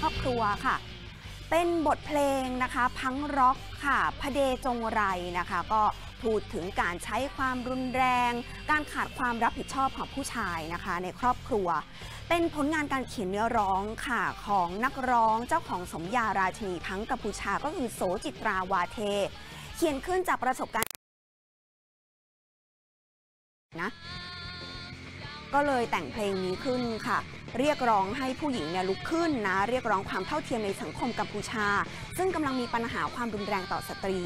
ครอบครัวค่ะ เป็นบทเพลงนะคะพังร็อกค่ะพเดจงไรนะคะ ก็พูดถึงการใช้ความรุนแรง การขาดความรับผิดชอบของผู้ชายนะคะ ในครอบครัว เป็นผลงานการเขียนเนื้อร้องค่ะของนักร้องเจ้าของสมญาราชินีพังกัมพูชาก็คือโสจิตราวาเท เขียนขึ้นจากประสบการณ์นะ ก็เลยแต่งเพลงนี้ขึ้นค่ะ เรียกร้องให้ผู้หญิงเนี่ยลุกขึ้นนะ เรียกร้องความเท่าเทียมในสังคมกัมพูชา ซึ่งกำลังมีปัญหาความรุนแรงต่อสตรี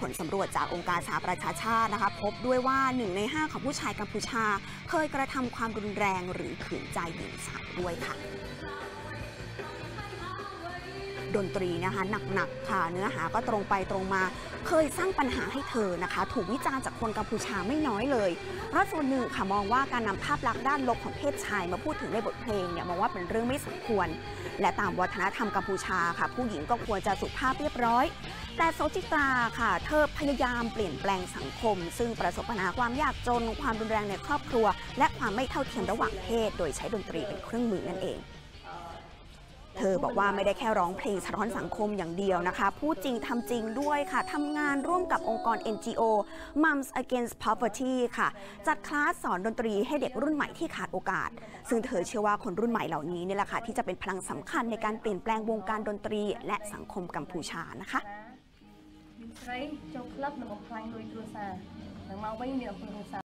ผลสำรวจจากองค์การสหประชาชาตินะคะ พบด้วยว่าหนึ่งในห้าของผู้ชายกัมพูชา เคยกระทำความรุนแรงหรือขืนใจหญิงสาวด้วยค่ะ ดนตรีนะคะหนักๆค่ะ เนื้อหาก็ตรงไปตรงมา เคยสร้างปัญหาให้เธอนะคะ ถูกวิจารณ์จากคนกัมพูชาไม่น้อยเลยเพราะส่วนหนึ่งค่ะมองว่าการนำภาพลักษณ์ด้านลบของเพศชายมาพูดถึงในบทเพลงเนี่ยมองว่าเป็นเรื่องไม่สมควร และตามวัฒนธรรมกัมพูชาค่ะ ผู้หญิงก็ควรจะสุภาพเรียบร้อย แต่โซจิตราค่ะ เธอพยายามเปลี่ยนแปลงสังคม ซึ่งประสบปัญหาความยากจน ความรุนแรงในครอบครัว และความไม่เท่าเทียมระหว่างเพศ โดยใช้ดนตรีเป็นเครื่องมือนั่นเอง เธอบอกว่าไม่ได้แค่ร้องเพลงสะท้อนสังคมอย่างเดียวนะคะ พูดจริงทำจริงด้วยค่ะทำงานร่วมกับองค์กร NGO Moms Against Poverty ค่ะ จัดคลาสสอนดนตรีให้เด็กรุ่นใหม่ที่ขาดโอกาส ซึ่งเธอเชื่อว่าคนรุ่นใหม่เหล่านี้นี่แหละค่ะ ที่จะเป็นพลังสำคัญในการเปลี่ยนแปลงวงการดนตรี และสังคมกัมพูชานะคะ ស្រីចូលក្លឹបនិងបំផ្លាញលុយគ្រួសារនឹងមកវិញមានអំពើហិង្សា